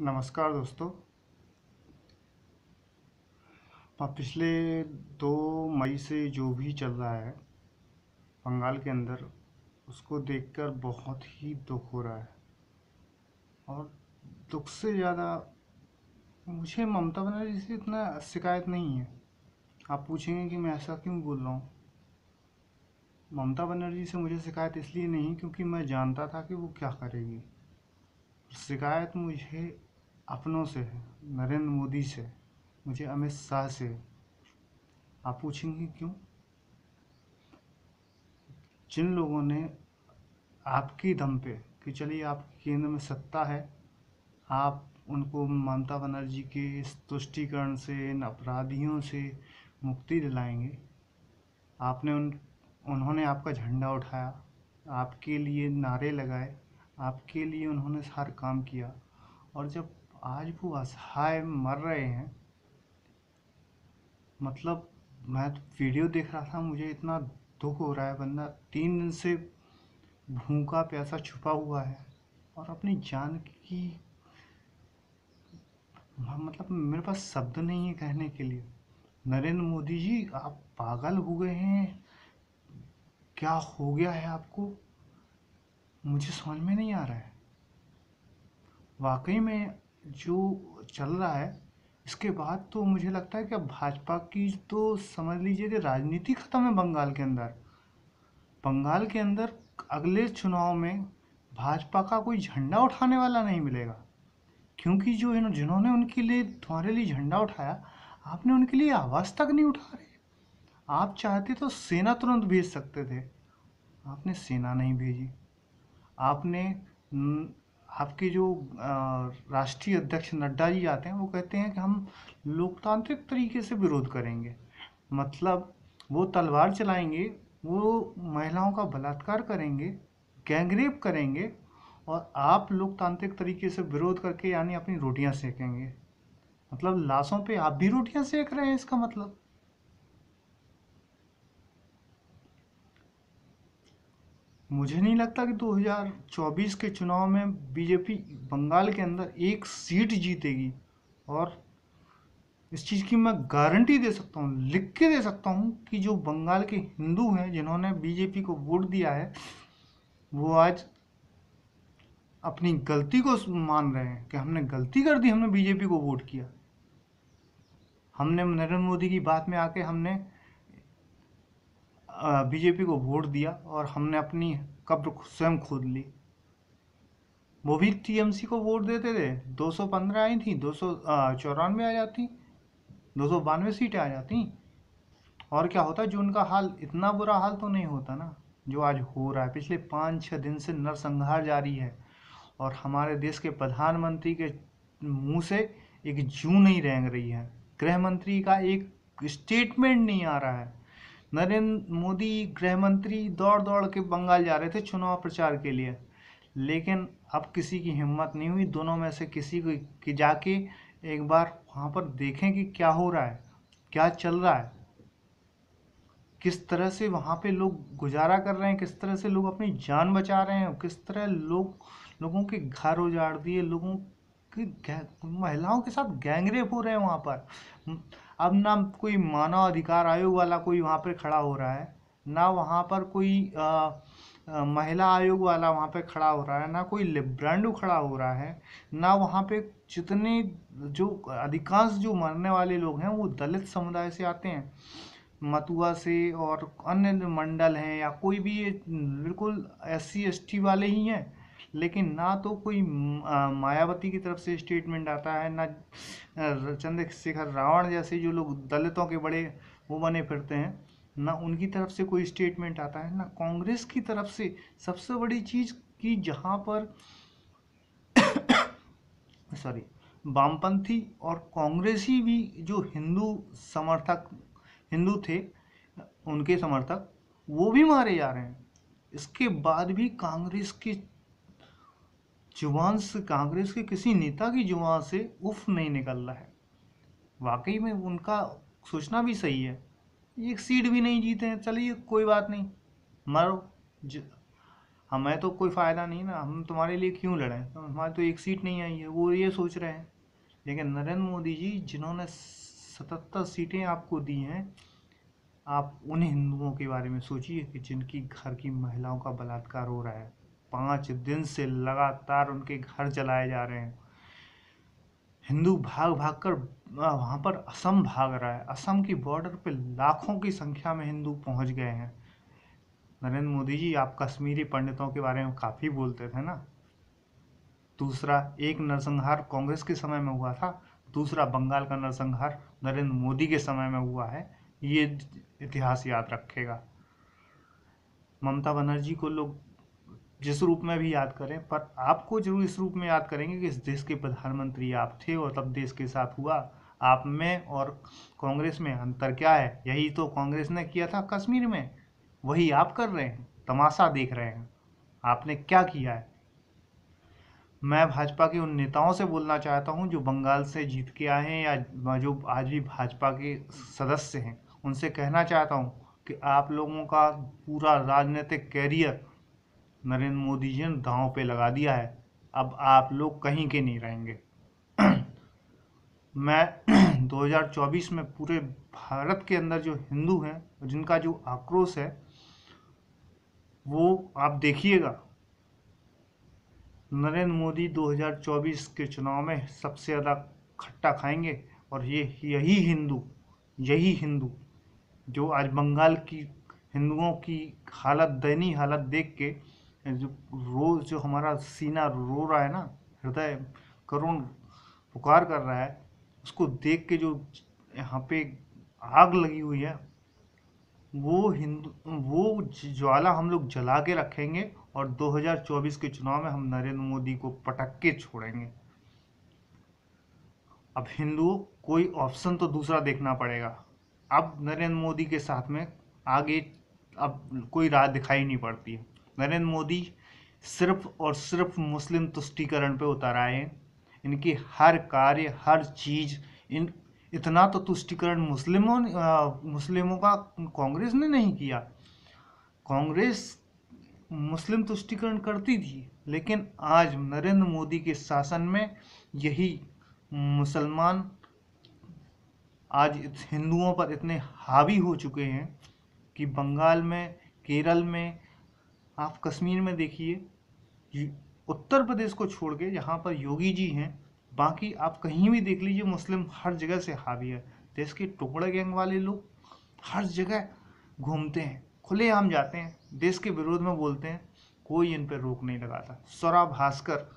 नमस्कार दोस्तों। पिछले दो मई से जो भी चल रहा है, बंगाल के अंदर, उसको देखकर बहुत ही दुख हो रहा है। और दुख से ज़्यादा मुझे ममता बनर्जी से इतना शिकायत नहीं है। आप पूछेंगे कि मैं ऐसा क्यों बोल रहा हूँ? ममता बनर्जी से मुझे शिकायत इसलिए नहीं क्योंकि मैं जानता था कि वो क्या करेगी। शिकायत मुझे अपनों से है, नरेंद्र मोदी से, मुझे अमित शाह से। आप पूछेंगे क्यों? जिन लोगों ने आपकी दम पे कि चलिए आपके केंद्र में सत्ता है, आप उनको ममता बनर्जी के इस तुष्टीकरण से, इन अपराधियों से मुक्ति दिलाएँगे। आपने उन, उन्होंने आपका झंडा उठाया, आपके लिए नारे लगाए, आपके लिए उन्होंने हर काम किया। और जब आज वो असहाय मर रहे हैं। मतलब मैं तो वीडियो देख रहा था, मुझे इतना दुख हो रहा है, बंदा तीन दिन से भूखा प्यासा छुपा हुआ है और अपनी जान की मतलब मेरे पास शब्द नहीं है कहने के लिए। नरेंद्र मोदी जी, आप पागल हो गए हैं। क्या हो गया है आपको? मुझे समझ में नहीं आ रहा है। वाकई में जो चल रहा है, इसके बाद तो मुझे लगता है कि अब भाजपा की तो समझ लीजिए कि राजनीति खत्म है बंगाल के अंदर। बंगाल के अंदर अगले चुनाव में भाजपा का कोई झंडा उठाने वाला नहीं मिलेगा। क्योंकि जो इन जिन्होंने उनके लिए, तुम्हारे लिए झंडा उठाया, आपने उनके लिए आवाज़ तक नहीं उठा रहे। आप चाहते तो सेना तुरंत भेज सकते थे। आपने सेना नहीं भेजी। आपने आपके जो राष्ट्रीय अध्यक्ष नड्डा जी आते हैं, वो कहते हैं कि हम लोकतांत्रिक तरीके से विरोध करेंगे। मतलब वो तलवार चलाएँगे, वो महिलाओं का बलात्कार करेंगे गैंगरेप करेंगे और आप लोकतांत्रिक तरीके से विरोध करके यानी अपनी रोटियाँ सेकेंगे। मतलब लाशों पे आप भी रोटियाँ सेक रहे हैं इसका मतलब। मुझे नहीं लगता कि 2024 के चुनाव में बीजेपी बंगाल के अंदर एक सीट जीतेगी। और इस चीज़ की मैं गारंटी दे सकता हूँ, लिख के दे सकता हूँ कि जो बंगाल के हिंदू हैं, जिन्होंने बीजेपी को वोट दिया है, वो आज अपनी गलती को मान रहे हैं कि हमने गलती कर दी, हमने बीजेपी को वोट किया। हमने नरेंद्र मोदी की बात में आके हमने बीजेपी को वोट दिया और हमने अपनी कब्र स्वयं खोद ली। वो भी टीएमसी को वोट देते थे। 215 आई थी, दो सौ चौरानवे आ जाती, दो सौ बानवे सीटें आ जाती। और क्या होता, जो उनका हाल, इतना बुरा हाल तो नहीं होता ना, जो आज हो रहा है। पिछले पाँच छः दिन से नरसंहार जारी है और हमारे देश के प्रधानमंत्री के मुँह से एक जू नहीं रेंग रही है। गृह मंत्री का एक स्टेटमेंट नहीं आ रहा है। नरेंद्र मोदी गृह मंत्री दौड़ दौड़ के बंगाल जा रहे थे चुनाव प्रचार के लिए। लेकिन अब किसी की हिम्मत नहीं हुई। दोनों में से किसी को कि जाके एक बार वहाँ पर देखें कि क्या हो रहा है, क्या चल रहा है। किस तरह से वहाँ पे लोग गुजारा कर रहे हैं, किस तरह से लोग अपनी जान बचा रहे हैं, किस तरह लोग, लोगों के घर उजाड़ दिए, लोगों की महिलाओं के साथ गैंगरेप हो रहे हैं वहाँ पर। अब ना कोई मानव अधिकार आयोग वाला कोई वहाँ पर खड़ा हो रहा है ना वहाँ पर कोई आ, आ, महिला आयोग वाला वहाँ पे खड़ा हो रहा है ना कोई लिब्रांडो खड़ा हो रहा है ना वहाँ पे जितने जो अधिकांश जो मरने वाले लोग हैं वो दलित समुदाय से आते हैं मथुआ से और अन्य मंडल हैं या कोई भी ये बिल्कुल एस सी एस टी वाले ही हैं लेकिन ना तो कोई मायावती की तरफ़ से स्टेटमेंट आता है, ना चंद्रशेखर रावण जैसे जो लोग दलितों के बड़े वो बने फिरते हैं, ना उनकी तरफ़ से कोई स्टेटमेंट आता है, ना कांग्रेस की तरफ़ से सबसे बड़ी चीज़ कि जहाँ पर सॉरी वामपंथी और कांग्रेसी भी जो हिंदू समर्थक, हिंदू थे, उनके समर्थक, वो भी मारे जा रहे हैं। इसके बाद भी कांग्रेस की ज़ुबान से कांग्रेस के किसी नेता की ज़ुबान से उफ नहीं निकल रहा है। वाकई में उनका सोचना भी सही है। एक सीट भी नहीं जीते हैं। चलिए, कोई बात नहीं। मरो। हमें तो कोई फ़ायदा नहीं ना। हम तुम्हारे लिए क्यों लड़ें? तो हमारी तो एक सीट नहीं आई है। वो ये सोच रहे हैं। लेकिन नरेंद्र मोदी जी, जिन्होंने सतहत्तर सीटें आपको दी हैं, आप उन हिंदुओं के बारे में सोचिए कि जिनकी घर की महिलाओं का बलात्कार हो रहा है। पाँच दिन से लगातार उनके घर जलाए जा रहे हैं। हिंदू भाग भाग कर वहाँ पर असम भाग रहा है। असम की बॉर्डर पे लाखों की संख्या में हिंदू पहुँच गए हैं। नरेंद्र मोदी जी, आप कश्मीरी पंडितों के बारे में काफ़ी बोलते थे ना? दूसरा, एक नरसंहार कांग्रेस के समय में हुआ था। दूसरा, बंगाल का नरसंहार नरेंद्र मोदी के समय में हुआ है। ये इतिहास याद रखेगा। ममता बनर्जी को लोग जिस रूप में भी याद करें, पर आपको ज़रूर इस रूप में याद करेंगे कि इस देश के प्रधानमंत्री आप थे और तब देश के साथ हुआ। आप में और कांग्रेस में अंतर क्या है? यही तो कांग्रेस ने किया था कश्मीर में। वही आप कर रहे हैं, तमाशा देख रहे हैं। आपने क्या किया है? मैं भाजपा के उन नेताओं से बोलना चाहता हूँ जो बंगाल से जीत के आए हैं या जो आज भी भाजपा के सदस्य हैं। उनसे कहना चाहता हूँ कि आप लोगों का पूरा राजनीतिक कैरियर नरेंद्र मोदी जी ने दांव पे लगा दिया है। अब आप लोग कहीं के नहीं रहेंगे। मैं 2024 में पूरे भारत के अंदर जो हिंदू हैं, जिनका जो आक्रोश है, वो आप देखिएगा। नरेंद्र मोदी 2024 के चुनाव में सबसे ज़्यादा खट्टा खाएँगे और ये यही हिंदू यही हिंदू जो आज बंगाल की हिंदुओं की हालत, दयनीय हालत देख के जो रोज जो हमारा सीना रो रहा है ना, हृदय करुण पुकार कर रहा है, उसको देख के जो यहाँ पे आग लगी हुई है, वो हिंदू, वो ज्वाला हम लोग जला के रखेंगे और 2024 के चुनाव में हम नरेंद्र मोदी को पटक के छोड़ेंगे। अब हिंदुओं, कोई ऑप्शन तो दूसरा देखना पड़ेगा। अब नरेंद्र मोदी के साथ में आगे अब कोई राह दिखाई नहीं पड़ती है। नरेंद्र मोदी सिर्फ़ और सिर्फ़ मुस्लिम तुष्टिकरण पे उतर आए हैं। इनकी हर कार्य, हर चीज़, इन, इतना तो तुष्टिकरण मुस्लिमों मुस्लिमों का कांग्रेस ने नहीं किया। कांग्रेस मुस्लिम तुष्टिकरण करती थी, लेकिन आज नरेंद्र मोदी के शासन में यही मुसलमान आज हिंदुओं पर इतने हावी हो चुके हैं कि बंगाल में, केरल में आप कश्मीर में देखिए उत्तर प्रदेश को छोड़ के जहाँ पर योगी जी हैं, बाकी आप कहीं भी देख लीजिए, मुस्लिम हर जगह से हावी है। देश के टुकड़े गैंग वाले लोग हर जगह घूमते हैं, खुलेआम जाते हैं, देश के विरोध में बोलते हैं, कोई इन पर रोक नहीं लगाता। स्वरा भास्कर,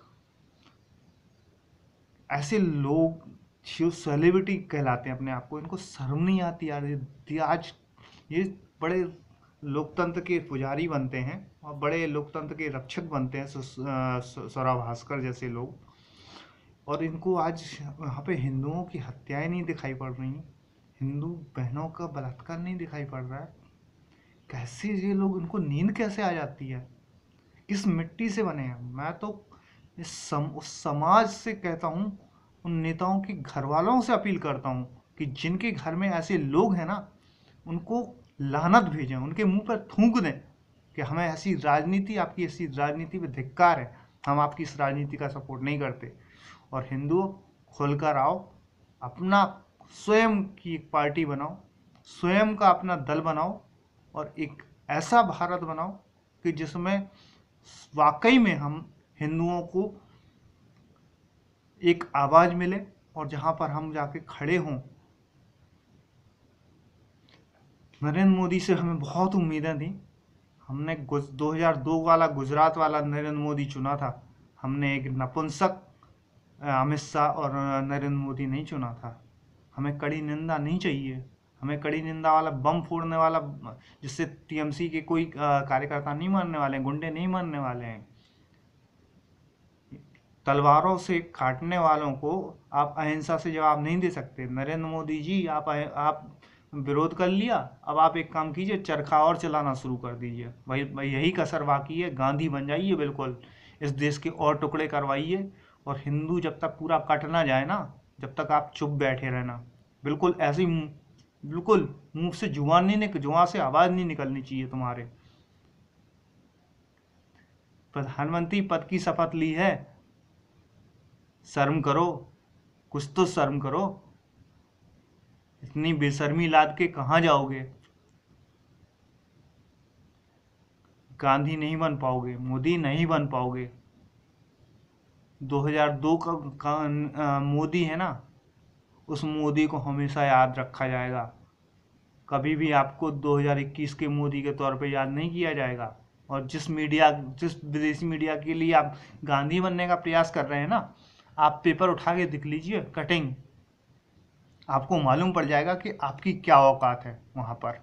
ऐसे लोग जो सेलिब्रिटी कहलाते हैं अपने आप को, इनको शर्म नहीं आती यार, ये आज ये बड़े लोकतंत्र के पुजारी बनते हैं और बड़े लोकतंत्र के रक्षक बनते हैं स्वरा भास्कर जैसे लोग। और इनको आज यहाँ पे हिंदुओं की हत्याएँ नहीं दिखाई पड़ रही हिंदू बहनों का बलात्कार नहीं दिखाई पड़ रहा है। कैसे ये लोग इनको नींद कैसे आ जाती है? किस मिट्टी से बने हैं? मैं तो इस सम, उस समाज से कहता हूँ उन नेताओं के घर वालों से अपील करता हूँ कि जिनके घर में ऐसे लोग हैं ना उनको लानत भेजें, उनके मुँह पर थूक दें कि हमें ऐसी राजनीति, आपकी ऐसी राजनीति में धिक्कार है। हम आपकी इस राजनीति का सपोर्ट नहीं करते। और हिंदुओं, खुलकर आओ, अपना स्वयं की एक पार्टी बनाओ, स्वयं का अपना दल बनाओ और एक ऐसा भारत बनाओ कि जिसमें वाकई में हम हिंदुओं को एक आवाज़ मिले और जहाँ पर हम जाके खड़े हों नरेंद्र मोदी से हमें बहुत उम्मीदें थी। हमने 2002 वाला, गुजरात वाला नरेंद्र मोदी चुना था। हमने एक नपुंसक अमित शाह और नरेंद्र मोदी नहीं चुना था। हमें कड़ी निंदा नहीं चाहिए। हमें कड़ी निंदा वाला, बम फोड़ने वाला, जिससे टीएमसी के कोई कार्यकर्ता नहीं मानने वाले हैं, गुंडे नहीं मानने वाले हैं। तलवारों से काटने वालों को आप अहिंसा से जवाब नहीं दे सकते। नरेंद्र मोदी जी, आप आप विरोध कर लिया। अब आप एक काम कीजिए, चरखा और चलाना शुरू कर दीजिए। वही भाई, यही कसर बाकी है। गांधी बन जाइए, बिल्कुल। इस देश के और टुकड़े करवाइए। और हिंदू जब तक पूरा कट ना जाए ना, जब तक आप चुप बैठे रहना। बिल्कुल ऐसी बिल्कुल मुँह से ज़ुबान नहीं निकल जुआ से आवाज़ नहीं निकलनी चाहिए तुम्हारे। प्रधानमंत्री पद की शपथ ली है। शर्म करो। कुछ तो शर्म करो। इतनी बेशर्मी लाद के कहाँ जाओगे? गांधी नहीं बन पाओगे मोदी नहीं बन पाओगे। 2002 का, का मोदी है ना उस मोदी को हमेशा याद रखा जाएगा। कभी भी आपको 2021 के मोदी के तौर पे याद नहीं किया जाएगा। और जिस मीडिया जिस विदेशी मीडिया के लिए आप गांधी बनने का प्रयास कर रहे हैं ना आप पेपर उठा के दिख लीजिए कटिंग। आपको मालूम पड़ जाएगा कि आपकी क्या औकात है वहाँ पर।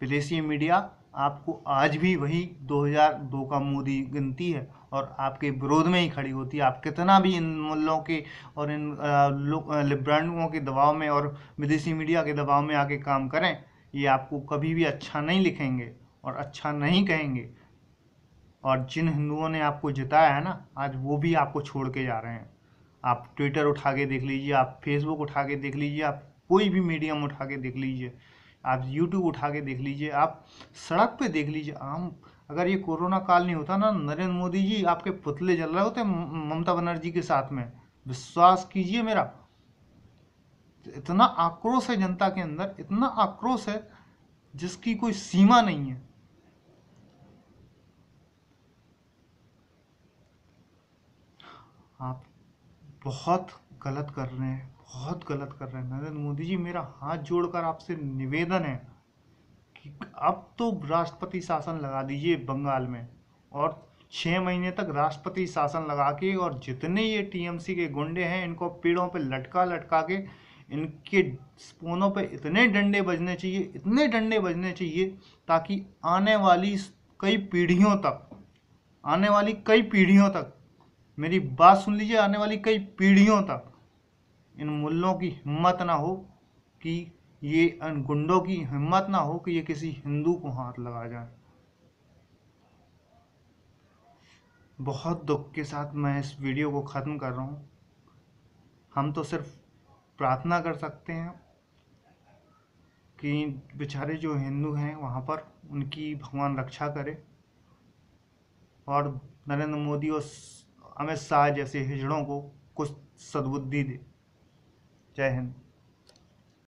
विदेशी मीडिया आपको आज भी वही 2002 का मोदी गिनती है और आपके विरोध में ही खड़ी होती है। आप कितना भी इन मुल्लों के और इन लिब्रांडों के दबाव में और विदेशी मीडिया के दबाव में आके काम करें, ये आपको कभी भी अच्छा नहीं लिखेंगे और अच्छा नहीं कहेंगे। और जिन हिंदुओं ने आपको जिताया है ना, आज वो भी आपको छोड़ के जा रहे हैं। आप ट्विटर उठा के देख लीजिए, आप फेसबुक उठा के देख लीजिए, आप कोई भी मीडियम उठा के देख लीजिए, आप यूट्यूब उठा के देख लीजिए, आप सड़क पे देख लीजिए। आम, अगर ये कोरोना काल नहीं होता ना, नरेंद्र मोदी जी आपके पुतले जल रहे होते ममता बनर्जी के साथ में। विश्वास कीजिए मेरा, इतना आक्रोश है जनता के अंदर, इतना आक्रोश है जिसकी कोई सीमा नहीं है। आप बहुत गलत कर रहे हैं, बहुत गलत कर रहे हैं। नरेंद्र मोदी जी, मेरा हाथ जोड़कर आपसे निवेदन है कि अब तो राष्ट्रपति शासन लगा दीजिए बंगाल में और छः महीने तक राष्ट्रपति शासन लगा के और जितने ये टीएमसी के गुंडे हैं, इनको पेड़ों पे लटका लटका के, इनके स्पूनों पे इतने डंडे बजने चाहिए, इतने डंडे बजने चाहिए ताकि आने वाली कई पीढ़ियों तक, आने वाली कई पीढ़ियों तक मेरी बात सुन लीजिए, आने वाली कई पीढ़ियों तक। इन मुल्लों की हिम्मत ना हो कि ये, इन गुंडों की हिम्मत ना हो कि ये किसी हिंदू को हाथ लगा जाए। बहुत दुख के साथ मैं इस वीडियो को ख़त्म कर रहा हूँ। हम तो सिर्फ़ प्रार्थना कर सकते हैं कि बेचारे जो हिंदू हैं, वहाँ पर उनकी भगवान रक्षा करे। और नरेंद्र मोदी और अमित शाह जैसे हिजड़ों को कुछ सद्बुद्धि दे। जय हिंद।